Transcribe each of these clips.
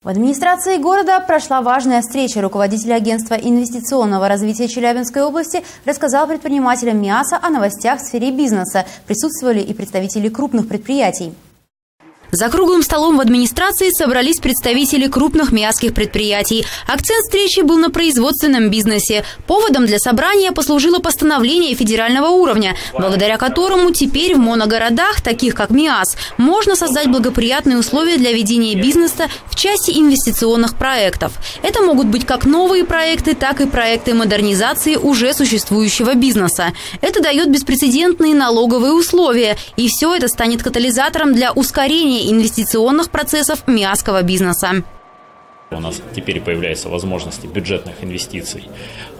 В администрации города прошла важная встреча. Руководитель агентства инвестиционного развития Челябинской области рассказал предпринимателям МИАСа о новостях в сфере бизнеса. Присутствовали и представители крупных предприятий. За круглым столом в администрации собрались представители крупных миасских предприятий. Акцент встречи был на производственном бизнесе. Поводом для собрания послужило постановление федерального уровня, благодаря которому теперь в моногородах, таких как МИАС, можно создать благоприятные условия для ведения бизнеса в части инвестиционных проектов. Это могут быть как новые проекты, так и проекты модернизации уже существующего бизнеса. Это дает беспрецедентные налоговые условия, и все это станет катализатором для ускорения инвестиционных процессов миасского бизнеса. У нас теперь появляются возможности бюджетных инвестиций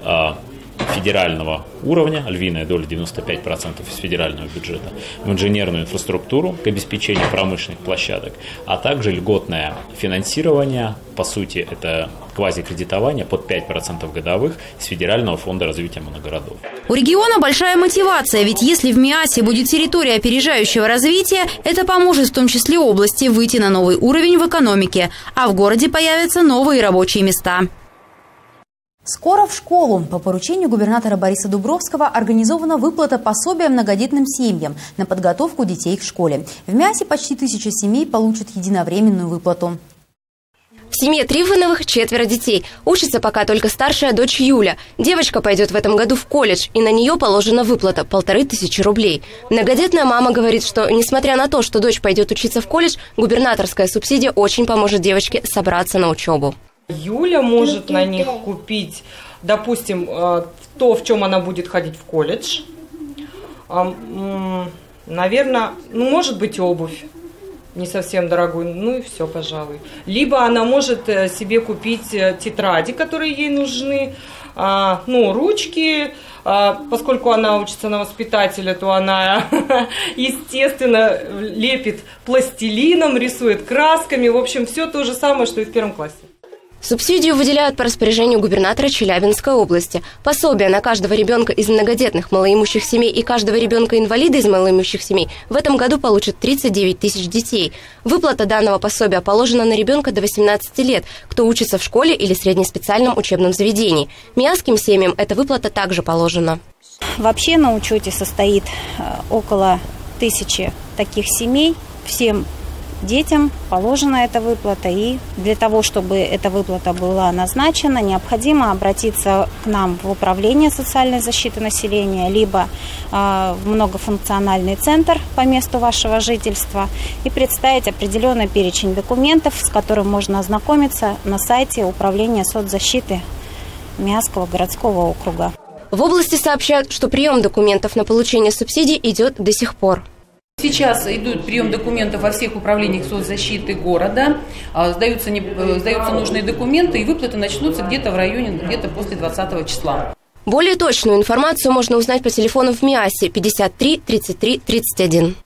а, федерального уровня, львиная доля 95% из федерального бюджета, в инженерную инфраструктуру к обеспечению промышленных площадок, а также льготное финансирование, по сути, это квазикредитование под 5% годовых с Федерального фонда развития моногородов. У региона большая мотивация, ведь если в МИАСе будет территория опережающего развития, это поможет в том числе области выйти на новый уровень в экономике, а в городе появятся новые рабочие места. Скоро в школу. По поручению губернатора Бориса Дубровского организована выплата пособия многодетным семьям на подготовку детей к школе. В МИАСе почти тысяча семей получат единовременную выплату. В семье Трифоновых четверо детей. Учится пока только старшая дочь Юля. Девочка пойдет в этом году в колледж, и на нее положена выплата – полторы тысячи рублей. Многодетная мама говорит, что, несмотря на то, что дочь пойдет учиться в колледж, губернаторская субсидия очень поможет девочке собраться на учебу. Юля может на них купить, допустим, э, то, в чем она будет ходить в колледж. Наверное, ну, может быть, обувь не совсем дорогую, ну и все, пожалуй. Либо она может э, себе купить э, тетради, которые ей нужны, а, ну, ручки, а, поскольку она учится на воспитателя, то она, естественно, лепит пластилином, рисует красками, в общем, все то же самое, что и в первом классе. Субсидию выделяют по распоряжению губернатора Челябинской области. Пособие на каждого ребенка из многодетных малоимущих семей и каждого ребенка-инвалида из малоимущих семей в этом году получат 39 тысяч детей. Выплата данного пособия положена на ребенка до 18 лет, кто учится в школе или среднеспециальном учебном заведении. Миасским семьям эта выплата также положена. Вообще на учете состоит э, около тысячи таких семей. Всем детям положена эта выплата. И для того, чтобы эта выплата была назначена, необходимо обратиться к нам в Управление социальной защиты населения, либо э, в многофункциональный центр по месту вашего жительства и представить определенный перечень документов, с которым можно ознакомиться на сайте Управления соцзащиты Миасского городского округа. В области сообщают, что прием документов на получение субсидий идет до сих пор. Сейчас идут прием документов во всех управлениях соцзащиты города, а, сдаются, не, э, сдаются нужные документы, и выплаты начнутся где-то в районе, где-то после 20 числа. Более точную информацию можно узнать по телефону в МИАСе 53 33 31.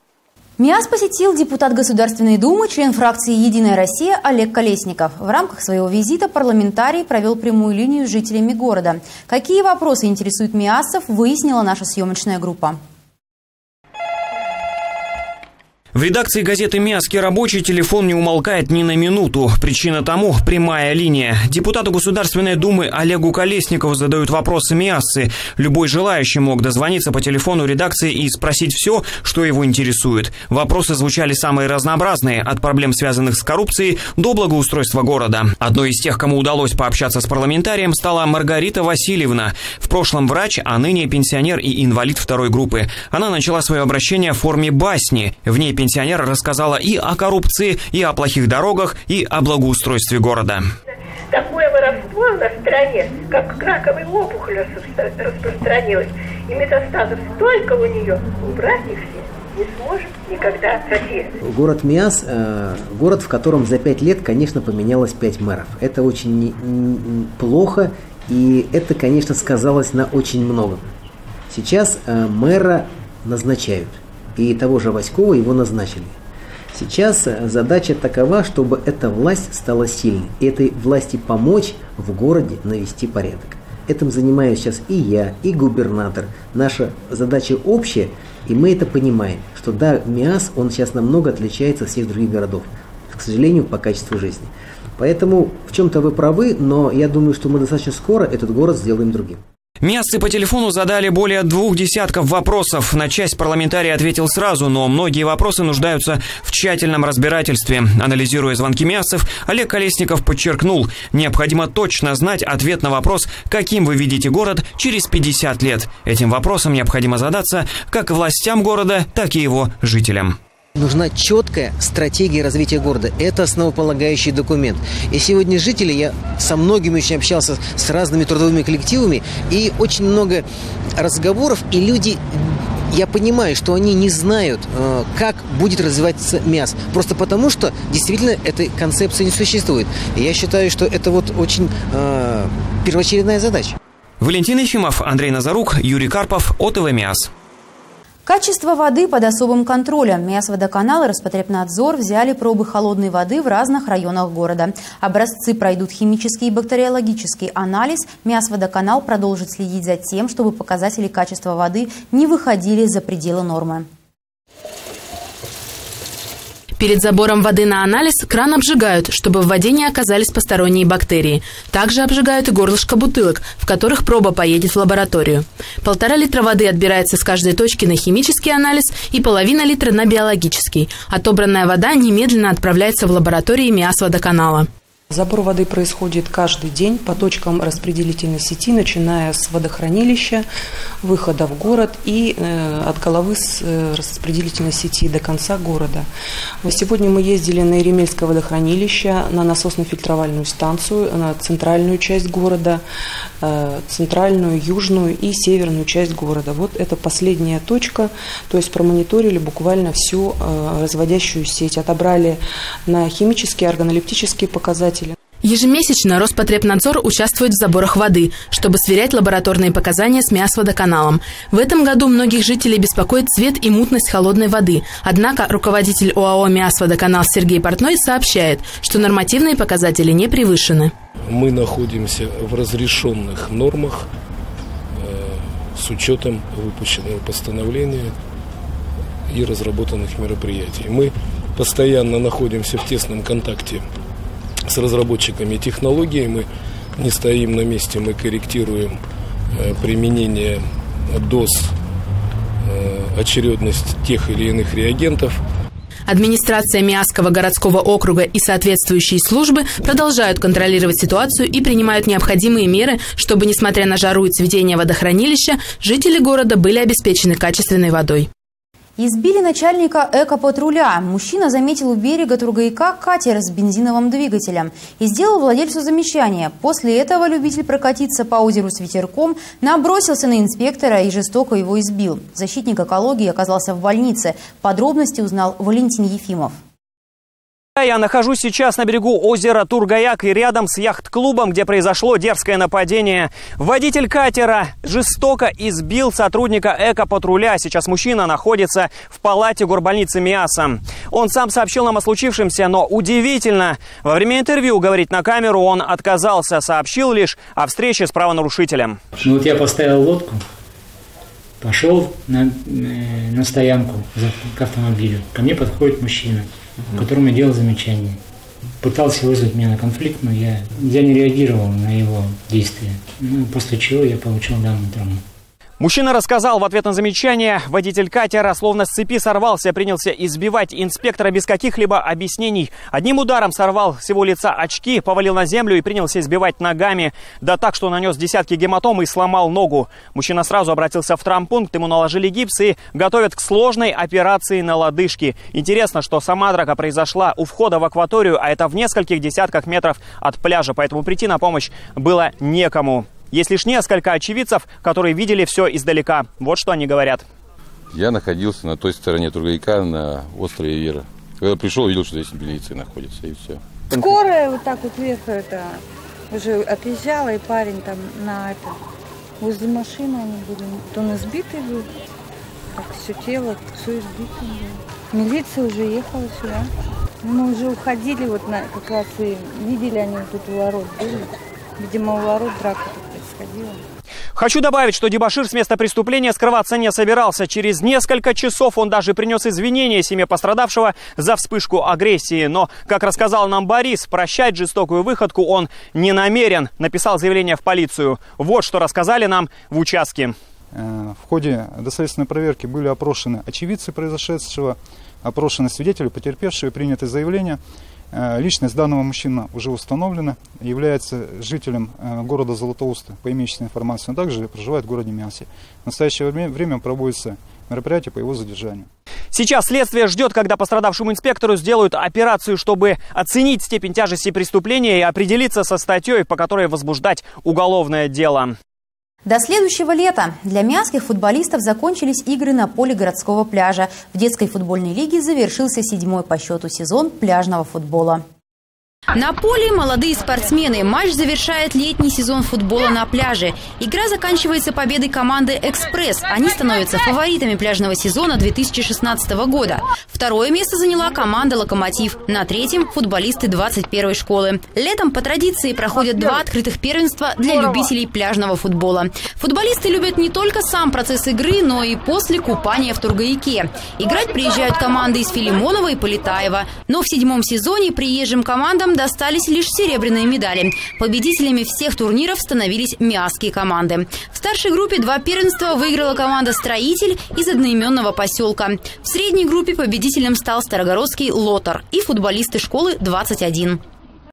МИАС посетил депутат Государственной Думы, член фракции «Единая Россия» Олег Колесников. В рамках своего визита парламентарий провел прямую линию с жителями города. Какие вопросы интересуют МИАСов, выяснила наша съемочная группа. В редакции газеты «Мяский рабочий» телефон не умолкает ни на минуту. Причина тому – прямая линия. Депутату Государственной Думы Олегу Колесникову задают вопросы МИАСы. Любой желающий мог дозвониться по телефону редакции и спросить все, что его интересует. Вопросы звучали самые разнообразные, от проблем, связанных с коррупцией, до благоустройства города. Одной из тех, кому удалось пообщаться с парламентарием, стала Маргарита Васильевна. В прошлом врач, а ныне пенсионер и инвалид второй группы. Она начала свое обращение в форме басни. В ней пенсионер рассказала и о коррупции, и о плохих дорогах, и о благоустройстве города. Такое воровство на стране, как раковая опухоль распространилась, и метастазов столько у нее, убрать их все не сможет никогда Россия. Город Миас, э, город, в котором за пять лет, конечно, поменялось пять мэров. Это очень плохо, и это, конечно, сказалось на очень многом. Сейчас э, мэра назначают и того же Васькова его назначили. Сейчас задача такова, чтобы эта власть стала сильной, этой власти помочь в городе навести порядок. Этим занимаюсь сейчас и я, и губернатор. Наша задача общая, и мы это понимаем, что да, МИАС, он сейчас намного отличается от всех других городов, к сожалению, по качеству жизни. Поэтому в чем-то вы правы, но я думаю, что мы достаточно скоро этот город сделаем другим. Мясцы по телефону задали более двух десятков вопросов. На часть парламентарий ответил сразу, но многие вопросы нуждаются в тщательном разбирательстве. Анализируя звонки мясцев, Олег Колесников подчеркнул, необходимо точно знать ответ на вопрос, каким вы видите город через 50 лет. Этим вопросом необходимо задаться как властям города, так и его жителям. Нужна четкая стратегия развития города. Это основополагающий документ. И сегодня жители, я со многими очень общался с разными трудовыми коллективами, и очень много разговоров, и люди я понимаю, что они не знают, э, как будет развиваться мяс. Просто потому, что действительно этой концепции не существует. Я считаю, что это вот очень э, первоочередная задача. Валентин Ефимов, Андрей Назарук, Юрий Карпов, ОТВ МИАС. Качество воды под особым контролем. Мясводоканал и Роспотребнадзор взяли пробы холодной воды в разных районах города. Образцы пройдут химический и бактериологический анализ. Мясводоканал продолжит следить за тем, чтобы показатели качества воды не выходили за пределы нормы. Перед забором воды на анализ кран обжигают, чтобы в воде не оказались посторонние бактерии. Также обжигают и горлышко бутылок, в которых проба поедет в лабораторию. Полтора литра воды отбирается с каждой точки на химический анализ и половина литра на биологический. Отобранная вода немедленно отправляется в лаборатории МИАС водоканала. Забор воды происходит каждый день по точкам распределительной сети, начиная с водохранилища, выхода в город и э, от головы с э, распределительной сети до конца города. Сегодня мы ездили на Еремельское водохранилище, на насосно-фильтровальную станцию, на центральную часть города, э, центральную, южную и северную часть города. Вот это последняя точка, то есть промониторили буквально всю э, разводящую сеть, отобрали на химические, органолептические показатели, Ежемесячно Роспотребнадзор участвует в заборах воды, чтобы сверять лабораторные показания с мясводоканалом. В этом году многих жителей беспокоит цвет и мутность холодной воды. Однако руководитель ОАО «Мясводоканал» Сергей Портной сообщает, что нормативные показатели не превышены. Мы находимся в разрешенных нормах э, с учетом выпущенного постановления и разработанных мероприятий. Мы постоянно находимся в тесном контакте с разработчиками технологий. Мы не стоим на месте, мы корректируем э, применение доз, э, очередность тех или иных реагентов. Администрация Миасского городского округа и соответствующие службы продолжают контролировать ситуацию и принимают необходимые меры, чтобы, несмотря на жару и цветение водохранилища, жители города были обеспечены качественной водой. Избили начальника экопатруля. Мужчина заметил у берега Тургаяка катер с бензиновым двигателем и сделал владельцу замечание. После этого любитель прокатиться по озеру с ветерком набросился на инспектора и жестоко его избил. Защитник экологии оказался в больнице. Подробности узнал Валентин Ефимов. Я нахожусь сейчас на берегу озера Тургаяк и рядом с яхт-клубом, где произошло дерзкое нападение. Водитель катера жестоко избил сотрудника эко-патруля. Сейчас мужчина находится в палате горбольницы Миаса. Он сам сообщил нам о случившемся, но удивительно. Во время интервью говорить на камеру он отказался, сообщил лишь о встрече с правонарушителем. Ну вот я поставил лодку, пошел на, э, на стоянку к автомобилю. Ко мне подходит мужчина угу. которому я делал замечания. Пытался вызвать меня на конфликт, но я, я не реагировал на его действия. Ну, после чего я получил данную травму. Мужчина рассказал в ответ на замечание, водитель катера словно с цепи сорвался, принялся избивать инспектора без каких-либо объяснений. Одним ударом сорвал с его лица очки, повалил на землю и принялся избивать ногами. Да так, что нанес десятки гематом и сломал ногу. Мужчина сразу обратился в травмпункт, ему наложили гипс и готовят к сложной операции на лодыжке. Интересно, что сама драка произошла у входа в акваторию, а это в нескольких десятках метров от пляжа, поэтому прийти на помощь было некому. Есть лишь несколько очевидцев, которые видели все издалека. Вот что они говорят. Я находился на той стороне Тургайка, на острове Вера. Когда пришел, видел, что здесь милиция находится, и все. Скорая вот так вот вверх это уже отъезжала, и парень там на это, возле машины они были. То он избитый был, так все тело, все избитым было. Милиция уже ехала сюда. Мы уже уходили, вот на, как раз и видели они тут у ворот были. Видимо, у ворот драка происходило. Хочу добавить, что Дебашир с места преступления скрываться не собирался. Через несколько часов он даже принес извинения семье пострадавшего за вспышку агрессии. Но, как рассказал нам Борис, прощать жестокую выходку он не намерен. Написал заявление в полицию. Вот что рассказали нам в участке. Э, в ходе доследственной проверки были опрошены очевидцы произошедшего, опрошены свидетели, потерпевшие, приняты заявления. Э, личность данного мужчины уже установлена, является жителем э, города Золотоуста, по имеющейся информации, он также проживает в городе Мясе. В настоящее время проводится мероприятие по его задержанию. Сейчас следствие ждет, когда пострадавшему инспектору сделают операцию, чтобы оценить степень тяжести преступления и определиться со статьей, по которой возбуждать уголовное дело. До следующего лета для мянских футболистов закончились игры на поле городского пляжа. В детской футбольной лиге завершился седьмой по счету сезон пляжного футбола. На поле молодые спортсмены. Матч завершает летний сезон футбола на пляже. Игра заканчивается победой команды «Экспресс». Они становятся фаворитами пляжного сезона 2016 года. Второе место заняла команда «Локомотив». На третьем – футболисты 21-й школы. Летом по традиции проходят два открытых первенства для любителей пляжного футбола. Футболисты любят не только сам процесс игры, но и после купания в Тургаяке. Играть приезжают команды из Филимонова и Полетаева. Но в седьмом сезоне приезжим командам достались лишь серебряные медали. Победителями всех турниров становились миасские команды. В старшей группе два первенства выиграла команда «Строитель» из одноименного поселка. В средней группе победителем стал старогородский «Лотар» и футболисты школы 21.